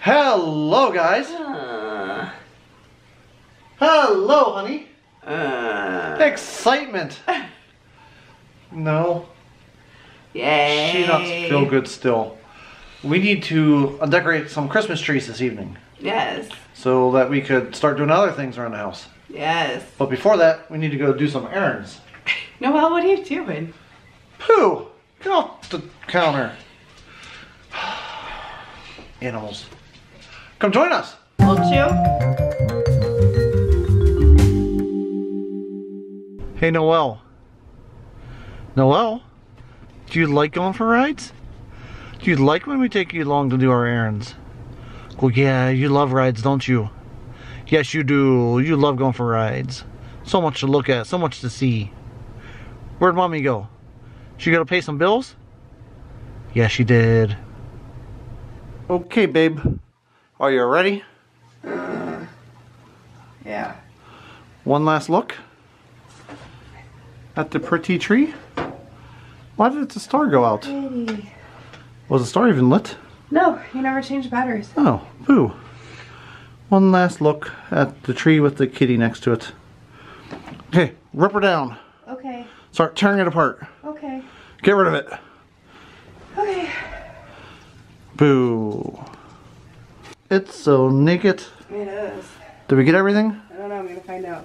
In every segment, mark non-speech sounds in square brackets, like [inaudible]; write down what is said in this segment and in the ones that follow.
Hello, guys. Uh, Hello, honey. uh, Excitement. [laughs] No, yay. she doesn't feel good still. We need to decorate some Christmas trees this evening Yes, so that we could start doing other things around the house. yes. But before that, we need to go do some errands. [laughs] Noel, what are you doing? Pooh! Get off the counter. [sighs] Animals. Come join us. Won't you? Hey, Noel. Noel? Do you like going for rides? Do you like when we take you along to do our errands? Well, yeah, you love rides, don't you? Yes, you do. You love going for rides. So much to look at, so much to see. Where'd mommy go? She gotta pay some bills? Yeah, she did. Okay, babe. Are you ready? Uh, yeah. One last look at the pretty tree. Why did the star go out? Was the star even lit? No, you never changed batteries. Oh, boo. One last look at the tree with the kitty next to it. Okay, rip her down. Okay, Start tearing it apart. okay, Get rid of it. okay. Boo. It's so naked. It is. Did we get everything? I don't know, I'm gonna find out.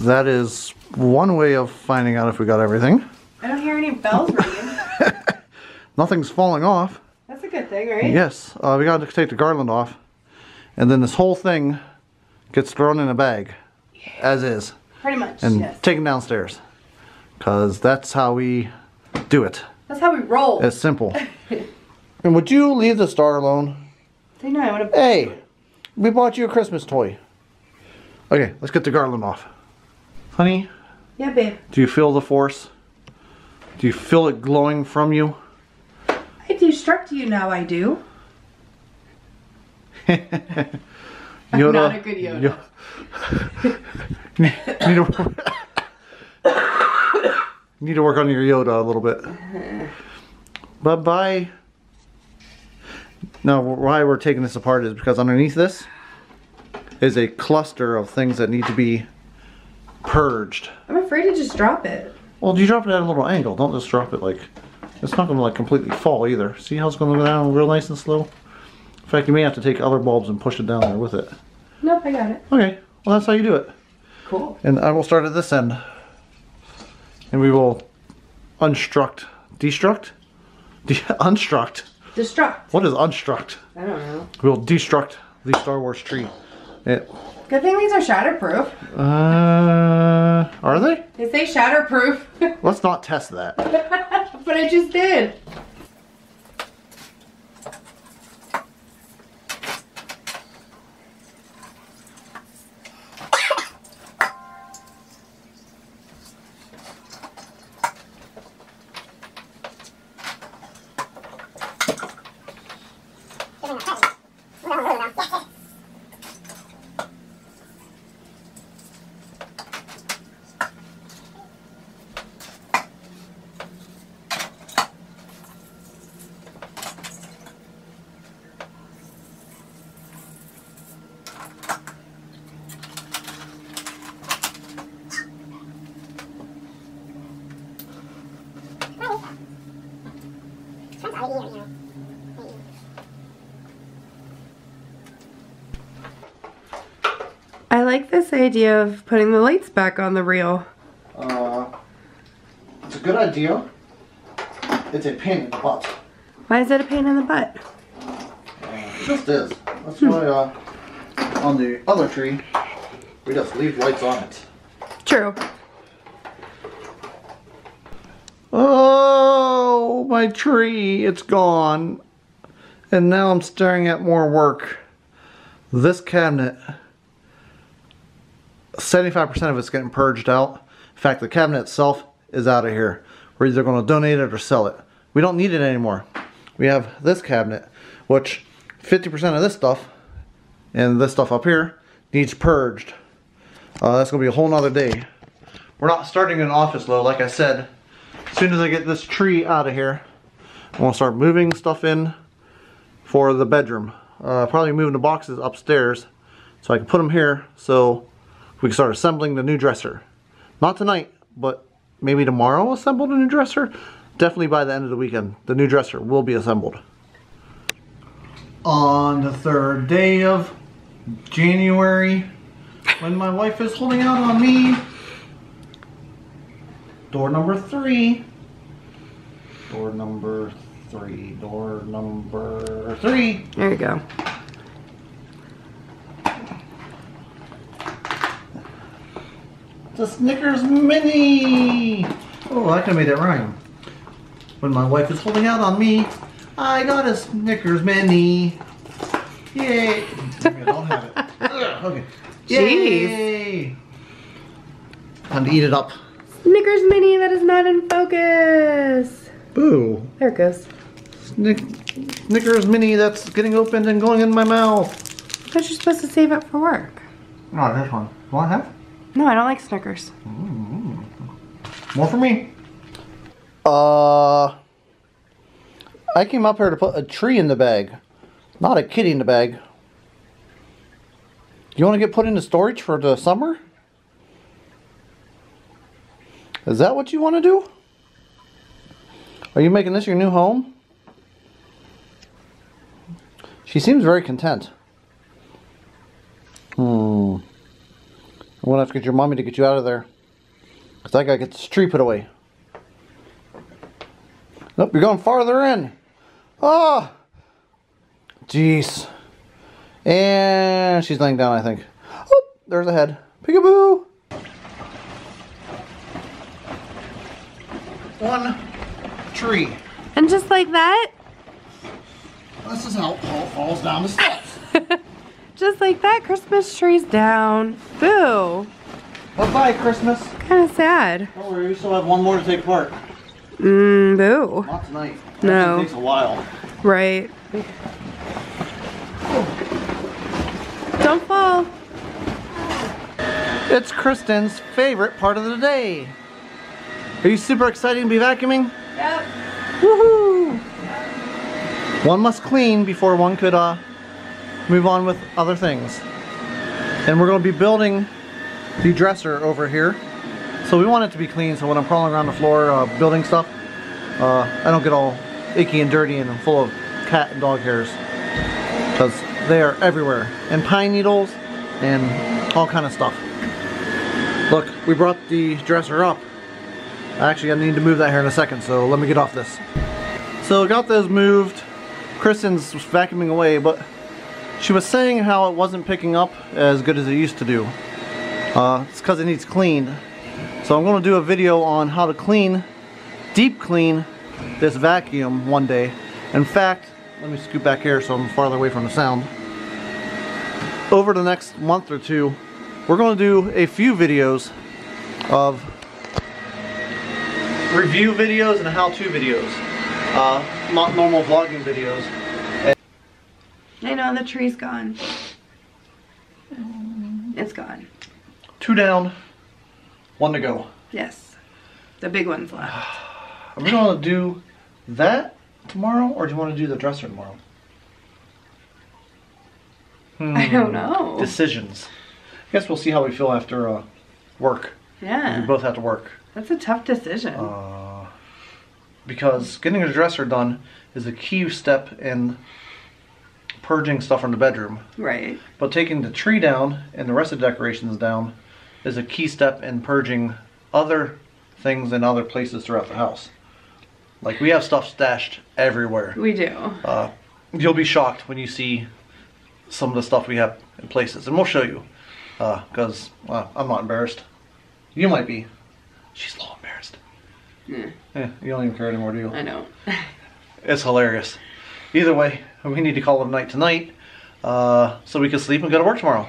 That is one way of finding out if we got everything. I don't hear any bells [laughs] ringing. Nothing's falling off. That's a good thing, right? Yes, uh, we got to take the garland off, and then this whole thing gets thrown in a bag, as is, Pretty much, and yes. taken downstairs, cause that's how we do it. That's how we roll. It's simple. [laughs] and would you leave the star alone? I know, I wanna... Hey, we bought you a Christmas toy. Okay, let's get the garland off. Honey, Yeah, babe. do you feel the force? Do you feel it glowing from you? I destruct you now, I do. [laughs] Yoda, not a good Yoda. Yo- [laughs] need, to, [coughs] need to work on your Yoda a little bit. Uh-huh. Bye bye. Now, why we're taking this apart is because underneath this is a cluster of things that need to be purged. I'm afraid to just drop it. Well, you drop it at a little angle. Don't just drop it like it's not going to like completely fall either. See how it's going to go down real nice and slow. In fact, you may have to take other bulbs and push it down there with it. Nope, I got it. Okay, well that's how you do it. Cool. And I will start at this end. And we will unstruct, destruct, De- [laughs] unstruct. Destruct. What is unstruct? I don't know. We will destruct the Star Wars tree. It, Good thing these are shatterproof. uh, are they? They say shatterproof, [laughs] Let's not test that. but I just did. I like this idea of putting the lights back on the reel. Uh, it's a good idea. It's a pain in the butt. Why is it a pain in the butt? It just is. That's why uh, on the other tree, we just leave lights on it. True. Oh, my tree, it's gone. And now I'm staring at more work. This cabinet, 75% of it's getting purged out. In fact, the cabinet itself is out of here. We're either going to donate it or sell it. We don't need it anymore. We have this cabinet, which 50% of this stuff and this stuff up here needs purged. Uh, that's going to be a whole nother day. We're not starting an office though, like I said. As soon as I get this tree out of here, I'm gonna start moving stuff in for the bedroom. Uh, probably moving the boxes upstairs so I can put them here so we can start assembling the new dresser. Not tonight, but maybe tomorrow assemble the new dresser. Definitely by the end of the weekend, the new dresser will be assembled. On the third day of January, when my wife is holding out on me, door number three, door number three, door number three. There you go. The Snickers Mini! Oh, I can make that rhyme. When my wife is holding out on me, I got a Snickers Mini. Yay! Okay, don't have it. [laughs] Ugh, okay. Jeez. Yay! Time to eat it up. Snickers Mini that is not in focus. Boo. There it goes. Snick Snickers Mini that's getting opened and going in my mouth. I thought you're supposed to save it for work. Oh, this one. Want to have? No, I don't like Snickers. More for me. Uh, I came up here to put a tree in the bag, not a kitty in the bag. You want to get put into storage for the summer? Is that what you want to do? Are you making this your new home? She seems very content. I'm gonna have to get your mommy to get you out of there. Cause I gotta get this tree put away. Nope, you're going farther in. Ah! Jeez. And she's laying down, I think. Oh, there's a head. Peekaboo! One tree. And just like that, This is how it all falls down the steps. [laughs] just like that, Christmas tree's down. Boo. Bye-bye, Christmas. Kind of sad. Don't worry, we still have one more to take apart. Mmm, boo. Not tonight. No. It takes a while. Right. Don't fall. It's Kristen's favorite part of the day. Are you super excited to be vacuuming? Yep. Woohoo! One must clean before one could uh, move on with other things. And we're going to be building the dresser over here. So we want it to be clean so when I'm crawling around the floor uh, building stuff, uh, I don't get all icky and dirty and full of cat and dog hairs. Because they are everywhere. And pine needles and all kind of stuff. Look, we brought the dresser up. Actually, I need to move that here in a second, so let me get off this. So got those moved. Kristen's vacuuming away, but she was saying how it wasn't picking up as good as it used to do. Uh, it's because it needs cleaned. So I'm going to do a video on how to clean, deep clean this vacuum one day. In fact, let me scoot back here so I'm farther away from the sound. Over the next month or two, we're going to do a few videos of review videos and how-to videos. Uh, not normal vlogging videos. I know the tree's gone. It's gone. Two down, one to go. Yes. The big one's left. [sighs] Are we going to do that tomorrow, or do you want to do the dresser tomorrow? [laughs] I don't know. Decisions. I guess we'll see how we feel after uh, work. Yeah. We both have to work. That's a tough decision. Uh, because getting a dresser done is a key step in purging stuff from the bedroom. right. But taking the tree down and the rest of the decorations down is a key step in purging other things in other places throughout the house. Like we have stuff stashed everywhere. We do. Uh, you'll be shocked when you see some of the stuff we have in places, and we'll show you. Because well, I'm not embarrassed. You might be. She's a little embarrassed. Yeah. Yeah, you don't even care anymore, do you? I know. [laughs] It's hilarious. Either way, we need to call it a night tonight uh, so we can sleep and go to work tomorrow.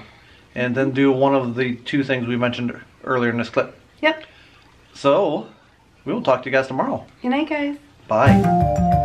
And then do one of the two things we mentioned earlier in this clip. Yep. So, we will talk to you guys tomorrow. Good night, guys. Bye.